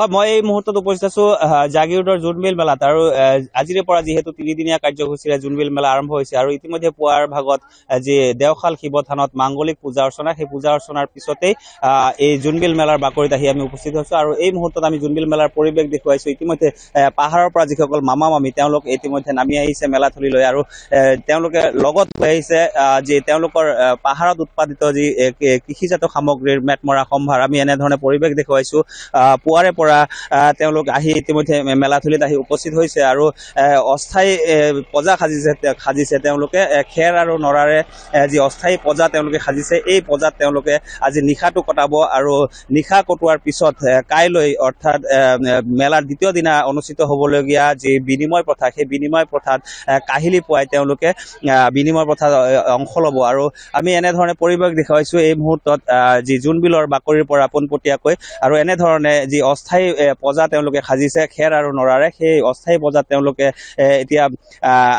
হয় মই এই মুহূৰ্তত উপস্থিত আছো জাগিৰোডৰ জোনবিল মেলাত আৰু আজিৰে পৰা যিহেতু তিনিদিনীয়া কাৰ্যসূচীৰে জোনবিল মেলা আৰম্ভ হৈছে আৰু ইতিমধ্যে পুৱাৰ ভাগত যি দেওশাল শিৱ থানত মাংগলিক পূজা অৰ্চনা সেই পূজা অৰ্চনাৰ পিছতেই এই জোনবিল মেলাৰ বাকৰিত আহি আমি উপস্থিত হৈছো আৰু এই মুহূৰ্তত আমি জোনবিল মেলাৰ পৰিৱেশ দেখুৱাইছো। ইতিমধ্যে পাহাৰৰ পৰা যিসকল মামা মামী তেওঁলোক ইতিমধ্যে নামি আহিছে মেলাথলীলৈ আৰু তেওঁলোকে লগত লৈ আহিছে আহ, যি তেওঁলোকৰ পাহাৰত উৎপাদিত যি কৃষিজাত সামগ্ৰীৰ মেটমৰা সম্ভাৰ আমি এনেধৰণে পৰিৱেশ দেখুৱাইছো। পুৱাৰে পৰা আহ, তেওঁলোক আহি ইতিমধ্যে মেলাথলীত আহি উপস্থিত হৈছে আৰু অস্থায়ী পজা সাজিছে সাজিছে। তেওঁলোকে খেৰ আৰু নৰাৰে যি অস্থায়ী পজা তেওঁলোকে সাজিছে এই পজাত তেওঁলোকে আজি নিশাটো কটাব আৰু নিশা কটোৱাৰ পিছত কাইলৈ অৰ্থাৎ মেলাৰ দ্বিতীয় দিনা অনুষ্ঠিত হ'বলগীয়া যি বিনিময় প্ৰথা সেই বিনিময় প্ৰথাত কাহিলী পুৱাই তেওঁলোকে বিনিময় প্ৰথাত অংশ ল'ব। আৰু আমি এনেধৰণে পৰিৱেশ দেখুৱাইছো এই মুহূৰ্তত যি জোনবিলৰ বাকৰিৰ পৰা পোনপটীয়াকৈ আৰু এনেধৰণে যি অস্থায়ী এ, পজা তেওঁলোকে সাজিছে খেৰ আৰু নৰাৰে। সেই অস্থায়ী পজাত তেওঁলোকে এতিয়া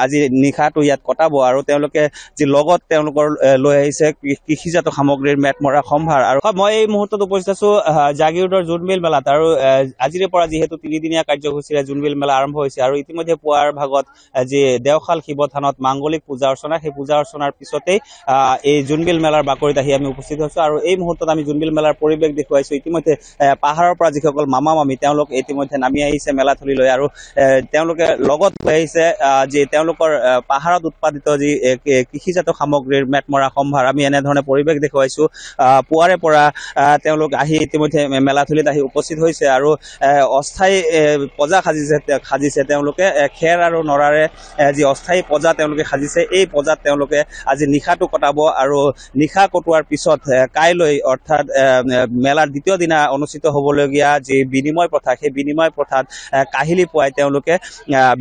আজি নিশাটো ইয়াত কটাব আৰু তেওঁলোকে যি লগত তেওঁলোকৰ লৈ আহিছে কৃষিজাত সামগ্ৰীৰ মেটমৰা সম্ভাৰ। আৰু মই এই মুহূৰ্তত উপস্থিত আছো জাগিৰোডৰ জোনবিল মেলাত। আৰু আজিৰে পৰা যিহেতু তিনিদিনীয়া কাৰ্যসূচীৰে জোনবিল মেলা আৰম্ভ হৈছে আৰু ইতিমধ্যে পুৱাৰ ভাগত যি দেওশাল শিৱ থানত মাংগলিক পূজা অৰ্চনা সেই পূজা অৰ্চনাৰ পিছতেই এই জোনবিল মেলাৰ বাকৰিত আহি আমি উপস্থিত হৈছো। আৰু এই মুহূৰ্তত আমি জোনবিল মেলাৰ পৰিৱেশ দেখুৱাইছো। ইতিমধ্যে পাহাৰৰ পৰা যিসকল মামা মামী তেওঁলোক ইতিমধ্যে নামি আহিছে মেলাথলীলৈ আৰু তেওঁলোকে লগত লৈ আহিছে আহ, যি তেওঁলোকৰ পাহাৰত উৎপাদিত যি কৃষিজাত সামগ্ৰীৰ মেটমৰা সম্ভাৰ আমি এনেধৰণে পৰিৱেশ দেখুৱাইছো। পুৱাৰে পৰা তেওঁলোক আহি ইতিমধ্যে মেলাথলীত আহি উপস্থিত হৈছে আৰু অস্থায়ী পজা সাজিছে সাজিছে তেওঁলোকে খেৰ আৰু নৰাৰে যি অস্থায়ী পজা তেওঁলোকে সাজিছে এই পজাত তেওঁলোকে আজি নিশাটো কটাব আৰু নিশা কটোৱাৰ পিছত কাইলৈ অৰ্থাৎ মেলাৰ দ্বিতীয় দিনা অনুষ্ঠিত হ'বলগীয়া যি বিনিময় প্ৰথা সেই বিনিময় প্ৰথাত কাহিলী পুৱাই তেওঁলোকে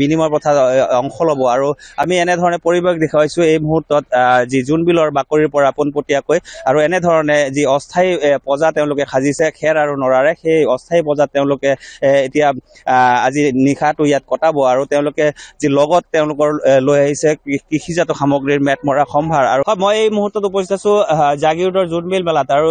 বিনিময় প্ৰথাত অংশ ল'ব। আৰু আমি এনেধৰণে পৰিৱেশ দেখুৱাইছো এই মুহূৰ্তত যি জোনবিলৰ বাকৰিৰ পৰা পোনপটীয়াকৈ আৰু এনেধৰণে যি অস্থায়ী পজা তেওঁলোকে সাজিছে খেৰ আৰু নৰাৰে সেই অস্থায়ী পজাত তেওঁলোকে এতিয়া আজি নিশাটো ইয়াত কটাব। আৰু তেওঁলোকে যি লগত তেওঁলোকৰ লৈ আহিছে কৃষিজাত সামগ্ৰীৰ মেটমৰা সম্ভাৰ। আৰু মই এই মুহূৰ্তত উপস্থিত আছো জাগিৰোডৰ জোনবিল মেলাত। আৰু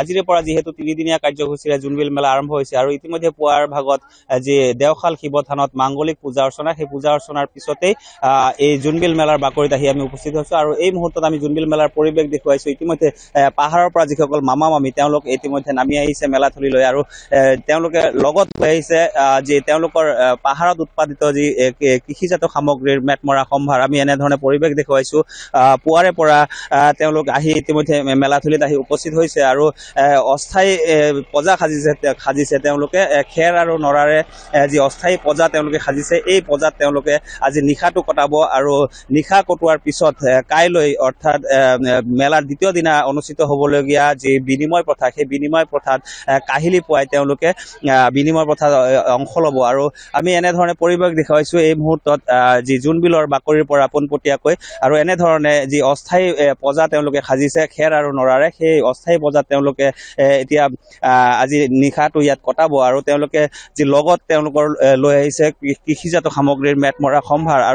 আজিৰে পৰা যিহেতু তিনিদিনীয়া কাৰ্যসূচীৰে জোনবিল মেলা আৰম্ভ হৈছে আৰু ইতিমধ্যে পুৱাৰ ভাগত যি দেওশাল শিৱ থানত মাংগলিক পূজা অৰ্চনা সেই পূজা অৰ্চনাৰ পিছতেই এই জোনবিল মেলাৰ বাকৰিত আহি আমি উপস্থিত হৈছো আৰু এই মুহূৰ্তত আমি জোনবিল মেলাৰ পৰিৱেশ দেখুৱাইছো। ইতিমধ্যে পাহাৰৰ পৰা যিসকল মামা মামী তেওঁলোক ইতিমধ্যে নামি আহিছে মেলাথলীলৈ আৰু তেওঁলোকে লগত লৈ আহিছে আহ, যি তেওঁলোকৰ পাহাৰত উৎপাদিত যি কৃষিজাত সামগ্ৰীৰ মেটমৰা সম্ভাৰ। আমি এনেধৰণে পৰিৱেশ দেখুৱাইছো। পুৱাৰে পৰা তেওঁলোক আহি ইতিমধ্যে মেলাথলীত আহি উপস্থিত হৈছে আৰু অস্থায়ী পজা সাজিছে সাজিছে। তেওঁলোকে আহ, খেৰ আৰু নৰাৰে যি অস্থায়ী পজা তেওঁলোকে সাজিছে এই পজাত তেওঁলোকে আজি নিশাটো কটাব আৰু নিশা কটোৱাৰ পিছত কাইলৈ অৰ্থাৎ মেলাৰ দ্বিতীয় দিনা অনুষ্ঠিত হ'বলগীয়া যি বিনিময় প্ৰথা সেই বিনিময় প্ৰথাত কাহিলী পুৱাই তেওঁলোকে বিনিময় প্ৰথাত অংশ ল'ব আৰু আমি এনেধৰণে পৰিৱেশ দেখুৱাইছো এই মুহূৰ্তত যি জোনবিলৰ বাকৰিৰ পৰা পোনপটীয়াকৈ আৰু এনেধৰণে যি অস্থায়ী পজা তেওঁলোকে সাজিছে খেৰ আৰু নৰাৰে সেই অস্থায়ী পজাত তেওঁলোকে এতিয়া আজি নিশাটো ইয়াত কটাব আৰু তেওঁলোকে যি লগত তেওঁলোকৰ লৈ আহিছে কৃষিজাত সামগ্ৰীৰ মেটমৰা সম্ভাৰ আৰু